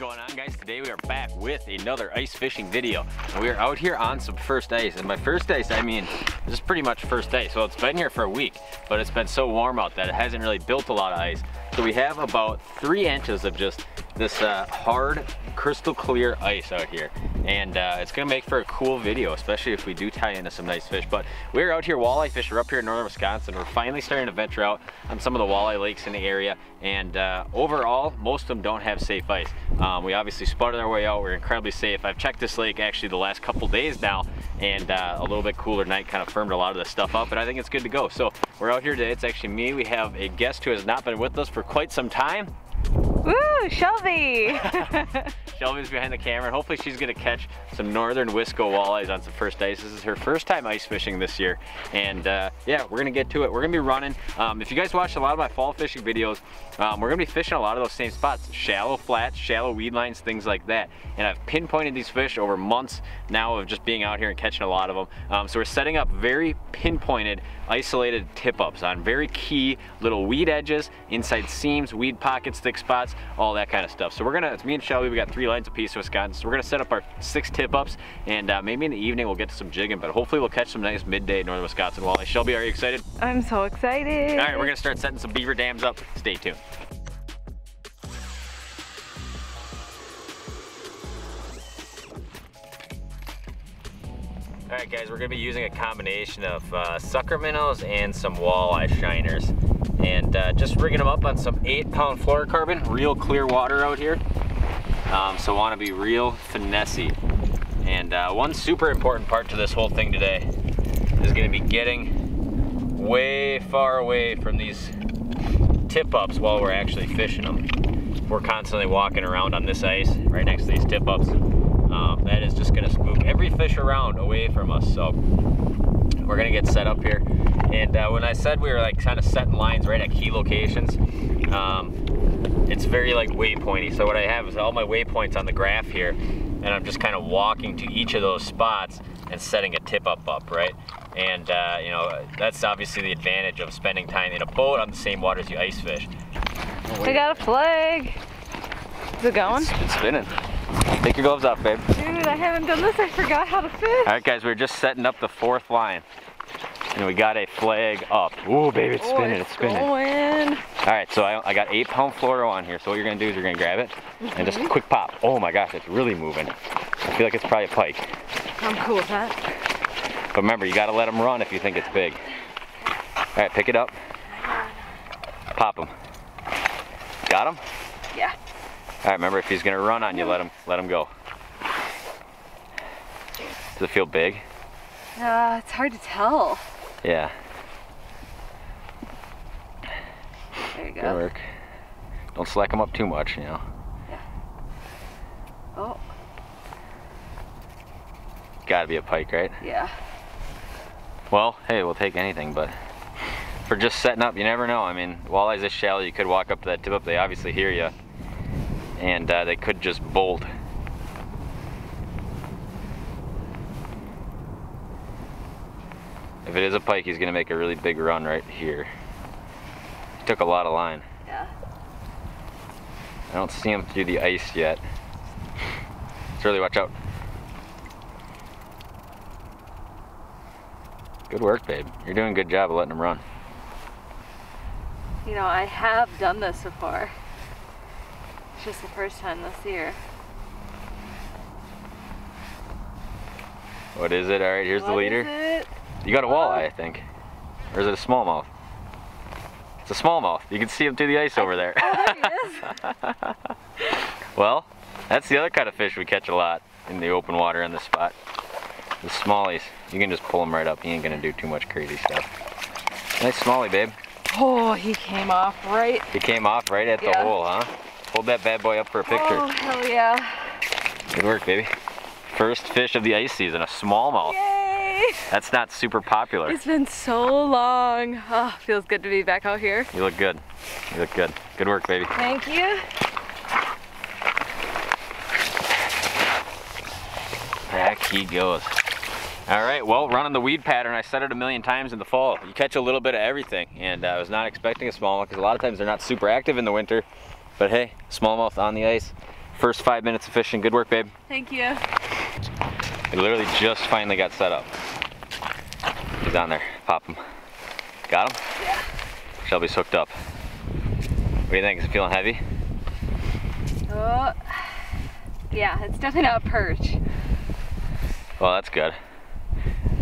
going on guys? Today we are back with another ice fishing video. We are out here on some first ice. And by first ice, I mean, this is pretty much first ice. Well, it's been here for a week, but it's been so warm out that it hasn't really built a lot of ice. So we have about three inches of just this uh, hard, crystal clear ice out here. And uh, it's gonna make for a cool video, especially if we do tie into some nice fish. But we're out here walleye fishing, we're up here in northern Wisconsin. We're finally starting to venture out on some of the walleye lakes in the area. And uh, overall, most of them don't have safe ice. Um, we obviously spudded our way out, we're incredibly safe. I've checked this lake actually the last couple days now, and uh, a little bit cooler night kind of firmed a lot of this stuff up, and I think it's good to go. So we're out here today, it's actually me. We have a guest who has not been with us for quite some time. Woo, Shelby! Shelby's behind the camera and hopefully she's gonna catch some northern Wisco walleyes on some first ice. This is her first time ice fishing this year. And uh, yeah, we're gonna get to it. We're gonna be running. Um, if you guys watched a lot of my fall fishing videos, um, we're gonna be fishing a lot of those same spots. Shallow flats, shallow weed lines, things like that. And I've pinpointed these fish over months now of just being out here and catching a lot of them. Um, so we're setting up very pinpointed, isolated tip-ups on very key little weed edges, inside seams, weed pockets, thick spots, all that kind of stuff. So we're gonna, it's me and Shelby, we got three lines apiece of Wisconsin. So we're gonna set up our six tip ups and uh, maybe in the evening we'll get to some jigging, but hopefully we'll catch some nice midday northern Wisconsin walleye. Shelby, are you excited? I'm so excited. All right, we're gonna start setting some beaver dams up. Stay tuned. All right guys, we're gonna be using a combination of uh, sucker minnows and some walleye shiners. And uh, just rigging them up on some eight pound fluorocarbon, real clear water out here. Um, so wanna be real finessey. And uh, one super important part to this whole thing today is gonna be getting way far away from these tip ups while we're actually fishing them. We're constantly walking around on this ice right next to these tip ups. Um, that is just gonna spook every fish around away from us. So we're gonna get set up here. And uh, when I said we were like kind of setting lines right at key locations, um, it's very like waypointy. So what I have is all my waypoints on the graph here, and I'm just kind of walking to each of those spots and setting a tip up up, right? And uh, you know, that's obviously the advantage of spending time in a boat on the same water as you ice fish. I got a flag. Is it going? It's, it's spinning. Take your gloves off, babe. Dude, I haven't done this. I forgot how to fish. All right, guys, we're just setting up the fourth line. And we got a flag up. Ooh, baby, it's spinning, oh, it's, spinning. Going. All right, so I, I, got eight pound fluoro on here. So what you're gonna do is you're gonna grab it and just quick pop. Oh my gosh, it's really moving. I feel like it's probably a pike. I'm cool with that. But remember, you gotta let them run if you think it's big. All right, pick it up. Pop him. Got him? Yeah. All right, remember if he's gonna run on you, let him let him go. Does it feel big? Uh, it's hard to tell. Yeah. There you go. Good work. Don't slack them up too much, you know. Yeah. Oh, Gotta be a pike, right? yeah. Well, hey, we'll take anything, but for just setting up, you never know. I mean, walleyes this shallow, you could walk up to that tip up, they obviously hear you, and uh, they could just bolt. If it is a pike, he's gonna make a really big run right here. He took a lot of line. Yeah. I don't see him through the ice yet. Really, watch out. Good work, babe. You're doing a good job of letting him run. You know, I have done this before. It's just the first time this year. What is it? All right, here's the What leader. You got a walleye, I think. Or is it a smallmouth? It's a smallmouth. You can see him through the ice over there. Oh, there he is. well, that's the other kind of fish we catch a lot in the open water in this spot. The smallies. You can just pull him right up. He ain't gonna do too much crazy stuff. Nice smallie, babe. Oh, he came off right. He came off right at the hole, huh? Hold that bad boy up for a picture. Oh, hell yeah. Good work, baby. First fish of the ice season, a smallmouth. Yay! That's not super popular. It's been so long. Oh, feels good to be back out here. You look good. You look good. Good work, baby. Thank you. Back he goes. All right, well, running the weed pattern, I said it a million times in the fall. You catch a little bit of everything, and uh, I was not expecting a smallmouth because a lot of times they're not super active in the winter. But hey, smallmouth on the ice, First five minutes of fishing. Good work, babe. Thank you. It literally just finally got set up. He's on there. Pop him. Got him? Yeah. Shelby's hooked up. What do you think? Is it feeling heavy? Oh, yeah, it's definitely not a perch. Well, that's good.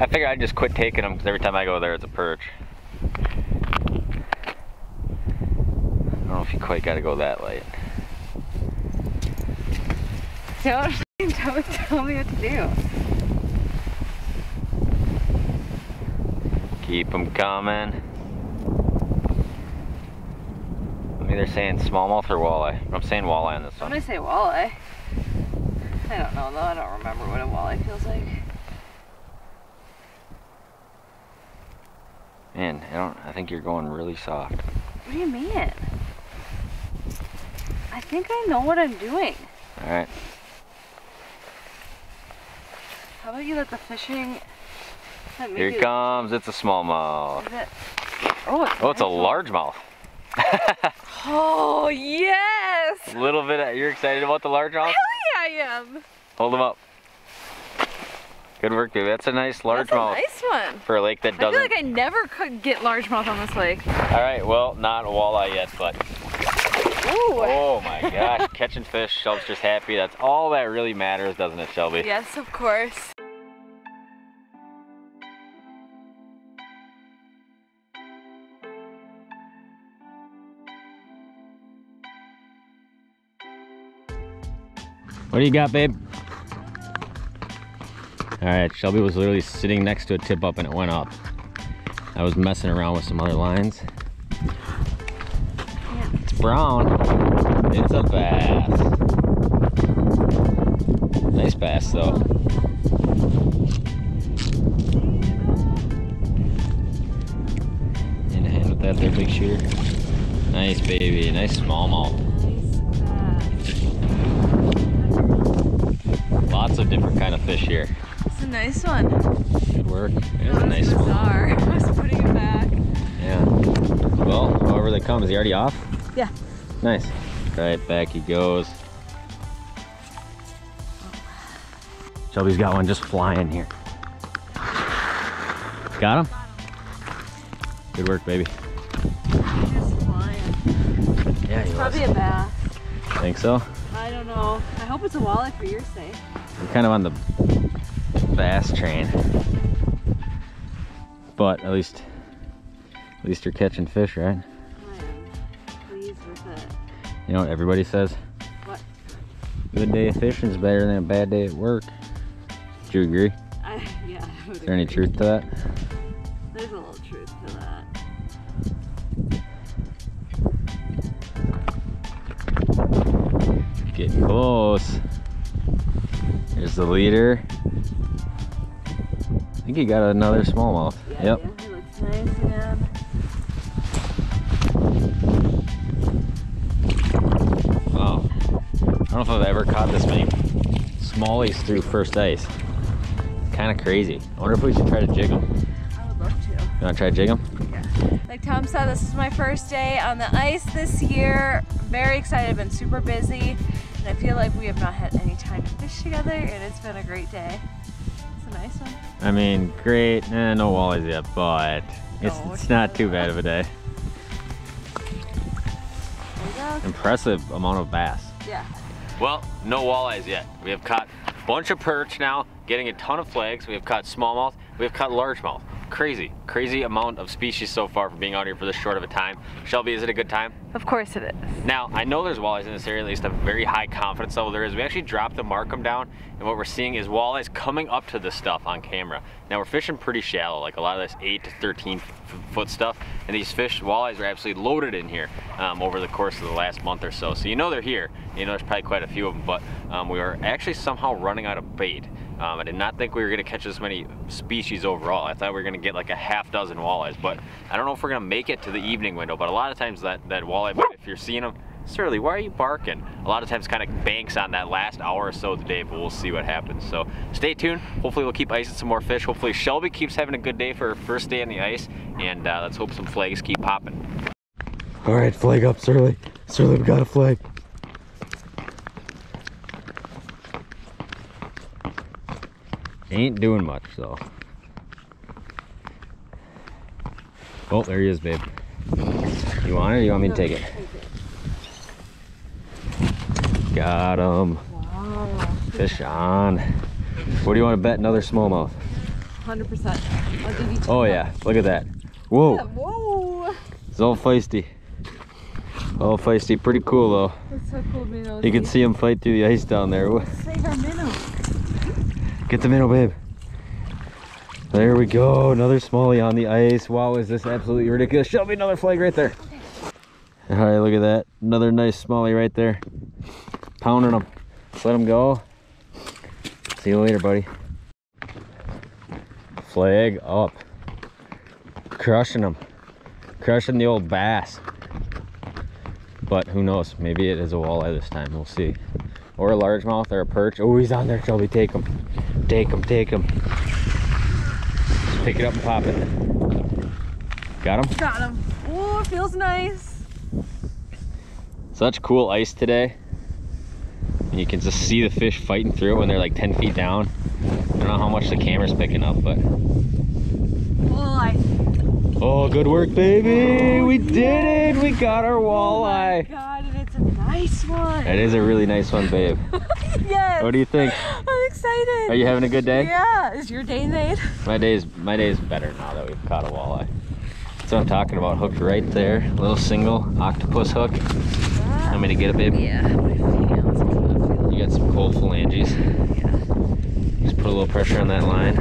I figured I'd just quit taking them because every time I go there, it's a perch. I don't know if you quite got to go that light. Don't, don't tell me what to do. Keep them coming. I'm either saying smallmouth or walleye. I'm saying walleye on this one. I'm gonna say walleye. I don't know though, I don't remember what a walleye feels like. Man, I don't. I think you're going really soft. What do you mean? I think I know what I'm doing. All right. How about you let the fishing... Here it comes. It's a smallmouth. It? Oh, it's, Oh, it's a nice largemouth. Oh, yes! A little bit. Of, you're excited about the largemouth? Hell yeah, I am. Hold them up. Good work, baby. That's a nice That's a largemouth nice one. for a lake that doesn't. I feel like I never could get largemouth on this lake. All right. Well, not a walleye yet, but Ooh. oh my gosh, catching fish. Shelby's just happy. That's all that really matters, doesn't it, Shelby? Yes, of course. What do you got, babe? All right, Shelby was literally sitting next to a tip up and it went up. I was messing around with some other lines. It's brown. It's a bass. Nice bass though. In hand with that there big shooter. Nice baby, nice smallmouth. Lots of different kind of fish here. It's a nice one. Good work. It is a nice one. I was putting it back. Yeah. Well, however they come, is he already off? Yeah. Nice. Right, back he goes. Shelby's got one just flying here. Got him? Good work, baby. Just flying. Yeah, he Probably a bass. Think so? I don't know. I hope it's a walleye for your sake. We're kind of on the bass train. But at least, at least you're catching fish, right? I am pleased with it. You know what everybody says? What? Good day of fishing is better than a bad day at work. Do you agree? I, yeah. I would Is there any truth to that? The leader. I think he got another smallmouth. Yeah, Yep. yeah, nice. Wow. I don't know if I've ever caught this many smallies through first ice. Kind of crazy. I wonder if we should try to jig them. I would love to. You want to try to jig them? Like Tom said, this is my first day on the ice this year. Very excited, I've been super busy, and I feel like we have not had any time to fish together, and it's been a great day. It's a nice one. I mean, great. Eh, no walleyes yet, but it's, No, it's not too bad of a day. There you go. Impressive amount of bass. Yeah. Well, no walleyes yet. We have caught a bunch of perch now, getting a ton of flags. We have caught smallmouth. We have caught largemouth. Crazy, crazy amount of species so far for being out here for this short of a time. Shelby, is it a good time? Of course it is. Now, I know there's walleyes in this area, at least a very high confidence level there is. We actually dropped the Marcum down, and what we're seeing is walleyes coming up to this stuff on camera. Now, we're fishing pretty shallow, like a lot of this 8 to 13 foot stuff, and these fish, walleyes, are absolutely loaded in here um, over the course of the last month or so. So you know they're here. You know there's probably quite a few of them, but um, we are actually somehow running out of bait. Um, I did not think we were going to catch this many species overall. I thought we were going to get like a half dozen walleyes, but I don't know if we're going to make it to the evening window. But a lot of times that, that walleye, if you're seeing them, Surly, why are you barking? A lot of times kind of banks on that last hour or so of the day, but we'll see what happens. So stay tuned. Hopefully we'll keep icing some more fish. Hopefully Shelby keeps having a good day for her first day on the ice, and uh, let's hope some flags keep popping. All right, flag up, Surly. Surly, we got a flag. Ain't doing much though. Oh, there he is, babe. You want it or you want me to take it? Got him. Wow. Fish on. What do you want to bet? Another smallmouth. 100%. I'll give you two Oh yeah, look at that. Whoa, Whoa. it's all feisty. All feisty, pretty cool though. That's so cool You can see him fight through the ice down there. Wha- Save our minnow. Get the minnow, oh, babe. There we go, another smallie on the ice. Wow, is this absolutely ridiculous. Show me another flag right there. All right, look at that. Another nice smallie right there. Pounding them. Let them go. See you later, buddy. Flag up. Crushing them. Crushing the old bass. But who knows? Maybe it is a walleye this time. We'll see. Or a largemouth or a perch. Oh, he's on there, Shelby. Take him. Take him, take him. Just pick it up and pop it. Got him? Got him. Oh, feels nice. Such cool ice today. And you can just see the fish fighting through it when they're like 10 feet down. I don't know how much the camera's picking up, but. Walleye. Oh, good work, baby! Oh, we did it! We got our walleye! Oh God, and it's a nice one. That is a really nice one, babe. yes. What do you think? I'm excited. Are you having a good day? Yeah. Is your day made? My day's my day's better now that we've caught a walleye. That's what I'm talking about. Hooked right there. Little single octopus hook. Ah. Want me to get it, babe? Yeah. You got some cold phalanges. Yeah. Just put a little pressure on that line.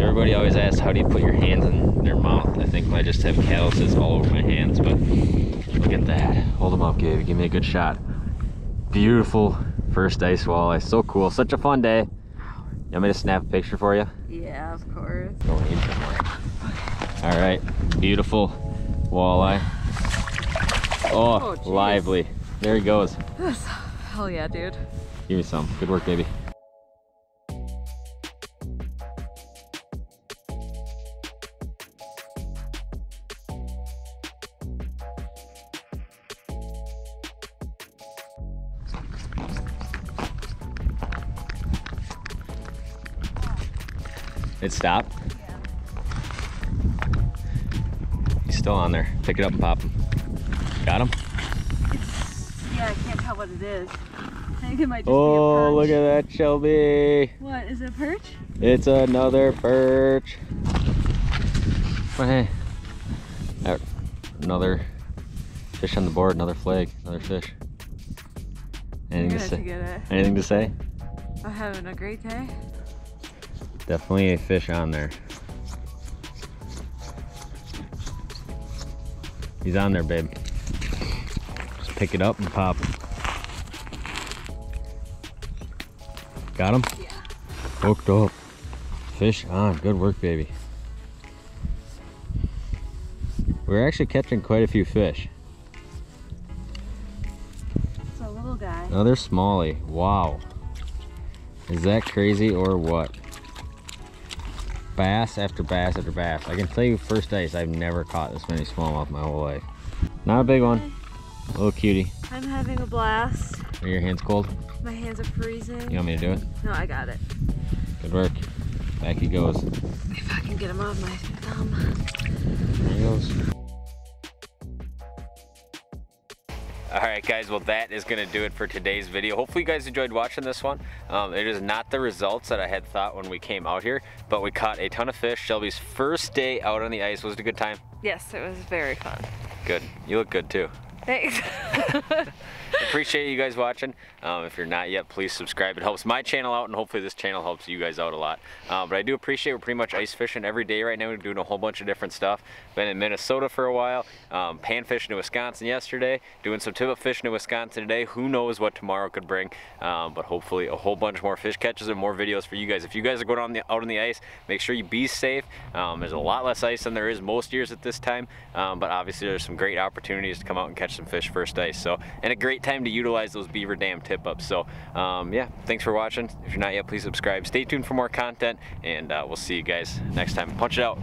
Everybody always asks, how do you put your hands in their mouth? I think I just have calluses all over my hands, but look at that. Hold them up, Gabe. Give me a good shot. Beautiful first ice walleye. So cool. Such a fun day. You want me to snap a picture for you? Yeah, of course. Go aim somewhere. All right. Beautiful walleye. Oh, Oh, lively. There he goes. Hell yeah, dude. Give me some. Good work, baby. Stopped? He's still on there. Pick it up and pop him. Got him? Yeah, I can't tell what it is. I think it might just Oh, be a look at that, Shelby. What, is it a perch? It's another perch. Hey, uh, another fish on the board, another flag, another fish. Anything to get it. Anything to say? I'm having a great day. Definitely a fish on there. He's on there, babe. Just pick it up and pop him. Got him? Yeah. Hooked up. Fish on. Good work, baby. We're actually catching quite a few fish. It's a little guy. Another smallie. Wow. Is that crazy or what? Bass after bass after bass. I can tell you first ice, I've never caught this many smallmouth my whole life. Not a big one. A Little cutie. I'm having a blast. Are your hands cold? My hands are freezing. You want me to do it? No, I got it. Good work. Back he goes. If I can get him off my thumb. There he goes. All right, guys. Well, that is going to do it for today's video. Hopefully, you guys enjoyed watching this one. Um, it is not the results that I had thought when we came out here, but we caught a ton of fish. Shelby's first day out on the ice was it a good time. Yes, it was very fun. Good. You look good too. Thanks. Appreciate you guys watching. Um, if you're not yet, please subscribe. It helps my channel out, and hopefully this channel helps you guys out a lot. Uh, but I do appreciate we're pretty much ice fishing every day right now. We're doing a whole bunch of different stuff. Been in Minnesota for a while, um, pan fishing in Wisconsin yesterday, doing some tip up fishing in Wisconsin today. Who knows what tomorrow could bring? Um, but hopefully a whole bunch more fish catches and more videos for you guys. If you guys are going on the out on the ice, make sure you be safe. Um, there's a lot less ice than there is most years at this time, um, but obviously there's some great opportunities to come out and catch some fish first ice. So and a great time to utilize those beaver dam tip ups. So um, yeah, thanks for watching. If you're not yet, please subscribe. Stay tuned for more content, and uh, we'll see you guys next time. Punch it out.